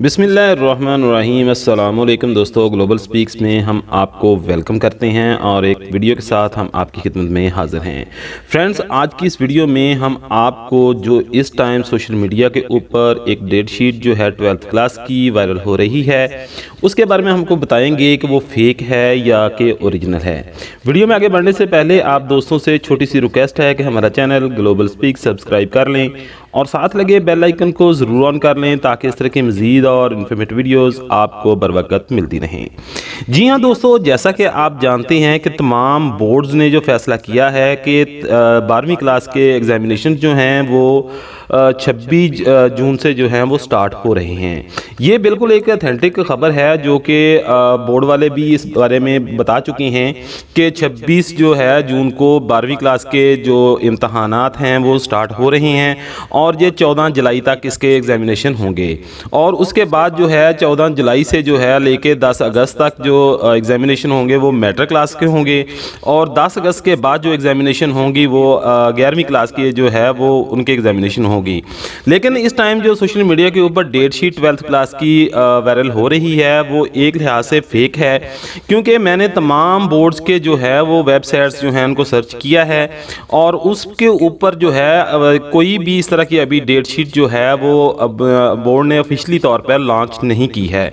बिसमीम अल्लाम दोस्तों global speaks में हम आपको वेलकम करते हैं और एक वीडियो के साथ हम आपकी खिदमत में हाज़िर हैं। फ्रेंड्स आज की इस वीडियो में हम आपको जो इस टाइम सोशल मीडिया के ऊपर एक डेट शीट जो है ट्वेल्थ क्लास की वायरल हो रही है, उसके बारे में हमको बताएँगे कि वो फेक है या कि ओरिजिनल है। वीडियो में आगे बढ़ने से पहले आप दोस्तों से छोटी सी रिक्वेस्ट है कि हमारा चैनल ग्लोबल स्पीक सब्सक्राइब कर लें और साथ लगे बेल आइकन को ज़रूर ऑन कर लें ताकि इस तरह की मज़ीद और इन्फॉर्मेटिव वीडियोस आपको बर वक्त मिलती रहें। जी हाँ दोस्तों, जैसा कि आप जानते हैं कि तमाम बोर्ड्स ने जो फैसला किया है कि बारहवीं क्लास के एग्ज़ामिनेशन जो हैं वो छब्बीस जून से जो हैं वो स्टार्ट हो रहे हैं। ये बिल्कुल एक अथेंटिक ख़बर है जो कि बोर्ड वाले भी इस बारे में बता चुके हैं कि 26 जो है जून को बारहवीं क्लास के जो इम्तहान हैं वो स्टार्ट हो रहे हैं और ये 14 जुलाई तक इसके एग्ज़ामिनेशन होंगे। और उसके बाद जो है 14 जुलाई से जो है, लेके 10 अगस्त तक जो एग्ज़ामिनेशन होंगे, वो मेट्रिक क्लास के होंगे। और 10 अगस्त के बाद जो एग्ज़ामिनेशन होंगी, वो ग्यारहवीं क्लास की जो है, वो उनके एग्ज़ामिनेशन होगी। लेकिन इस टाइम जो सोशल मीडिया के ऊपर डेट शीट ट्वेल्थ क्लास की वायरल हो रही है, वो एक लिहाज से फेक है। क्योंकि मैंने तमाम बोर्ड्स के जो है, वो वेबसाइट्स जो हैं, उनको सर्च किया है। और उसके ऊपर जो है कोई भी इस तरह की अभी डेट शीट जो है वो अब बोर्ड ने ऑफिशियली तौर पर लॉन्च नहीं की है।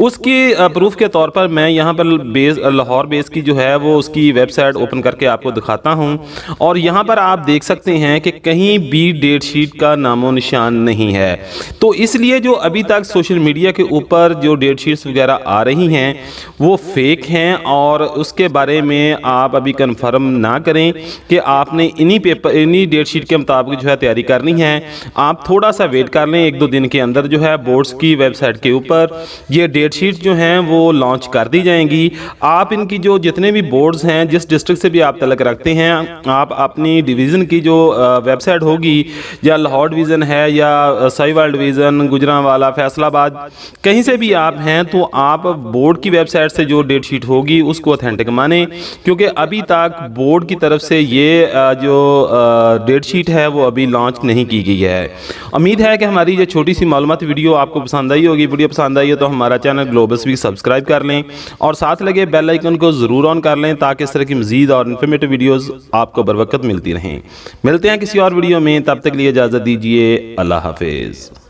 उसकी प्रूफ के तौर पर मैं यहाँ पर बेस लाहौर बेस की जो है वो उसकी वेबसाइट ओपन करके आपको दिखाता हूँ। और यहाँ पर आप देख सकते हैं कि कहीं भी डेट शीट का नामो निशान नहीं है। तो इसलिए जो अभी तक सोशल मीडिया के ऊपर जो डेट शीट्स वगैरह आ रही हैं, वो फेक हैं और उसके बारे में आप अभी कंफर्म ना करें कि आपने इन्हीं पेपर इन्हीं डेट शीट के मुताबिक जो है तैयारी करनी है। आप थोड़ा सा वेट कर लें, एक दो दिन के अंदर जो है बोर्ड्स की वेबसाइट के ऊपर। ये डेट शीट जो हैं, वो लॉन्च कर दी जाएँगी। आप इनकी जो जितने भी बोर्ड्स हैं, जिस डिस्ट्रिक्ट से भी आप तलक रखते हैं, आप अपनी डिवीज़न की जो वेबसाइट होगी, या लाहौर डिवीज़न है, या साहिवाल डिवीज़न गुजरावाला, फैसलाबाद, कहीं से भी आप हैं तो आप बोर्ड की वेबसाइट से जो डेट शीट होगी, उसको अथेंटिक माने। क्योंकि अभी तक बोर्ड की तरफ़ से ये जो डेट शीट है, वो अभी लॉन्च नहीं की गई है। उम्मीद है कि हमारी ये छोटी सी मालूमत वीडियो आपको पसंद आई होगी। वीडियो पसंद आई हो तो हमारा चैनल ग्लोबस भी सब्सक्राइब कर लें और साथ लगे बेल आइकन को ज़रूर ऑन कर लें ताकि इस तरह की मजीद और इन्फॉर्मेटिव वीडियोज़ आपको बरवकत मिलती रहें। मिलते हैं किसी और वीडियो में। तब तक लिए इजाज़त दीजिए। अल्लाह हाफिज़।